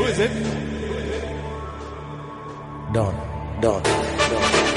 Who is it? Don, Don, Don.